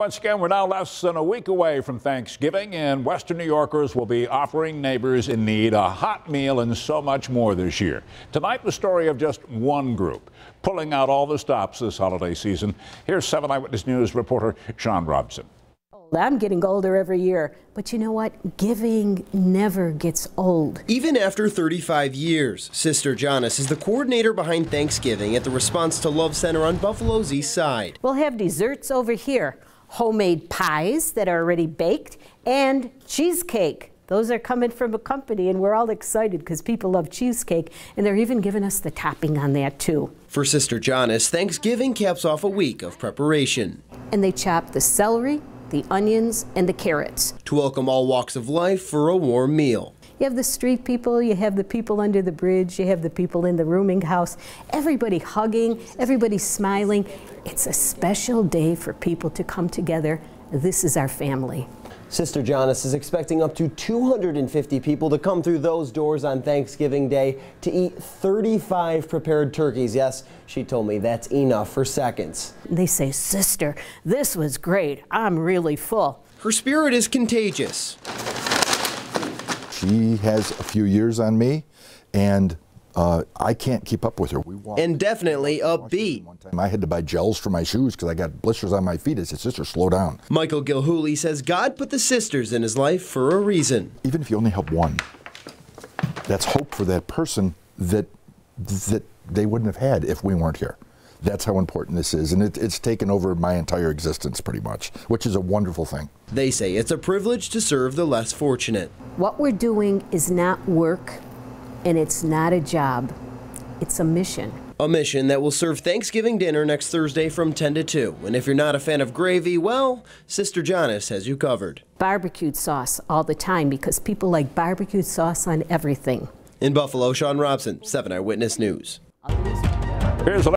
Once again, we're now less than a week away from Thanksgiving, and Western New Yorkers will be offering neighbors in need a hot meal and so much more this year. Tonight, the story of just one group pulling out all the stops this holiday season. Here's 7 Eyewitness News reporter Sean Robson. I'm getting older every year, but you know what? Giving never gets old. Even after 35 years, Sister Johnice is the coordinator behind Thanksgiving at the Response to Love Center on Buffalo's East Side. We'll have desserts over here homemade pies that are already baked, and cheesecake. Those are coming from a company, and we're all excited because people love cheesecake, and they're even giving us the topping on that too. For Sister Johnice, Thanksgiving caps off a week of preparation. And they chop the celery, the onions, and the carrots. To welcome all walks of life for a warm meal. You have the street people, you have the people under the bridge, you have the people in the rooming house, everybody hugging, everybody smiling. It's a special day for people to come together. This is our family. Sister Johnice is expecting up to 250 people to come through those doors on Thanksgiving Day to eat 35 prepared turkeys. Yes, she told me that's enough for seconds. They say, Sister, this was great. I'm really full. Her spirit is contagious. She has a few years on me, and uh, I can't keep up with her. We and definitely upbeat. I had to buy gels for my shoes because I got blisters on my feet. I said, sister, slow down. Michael Gilhooly says God put the sisters in his life for a reason. Even if you only help one, that's hope for that person that, that they wouldn't have had if we weren't here. That's how important this is, and it, it's taken over my entire existence pretty much, which is a wonderful thing. They say it's a privilege to serve the less fortunate. What we're doing is not work, and it's not a job. It's a mission. A mission that will serve Thanksgiving dinner next Thursday from 10 to 2. And if you're not a fan of gravy, well, Sister Johnice has you covered. Barbecued sauce all the time because people like barbecued sauce on everything. In Buffalo, Sean Robson, 7 Eyewitness News. Here's a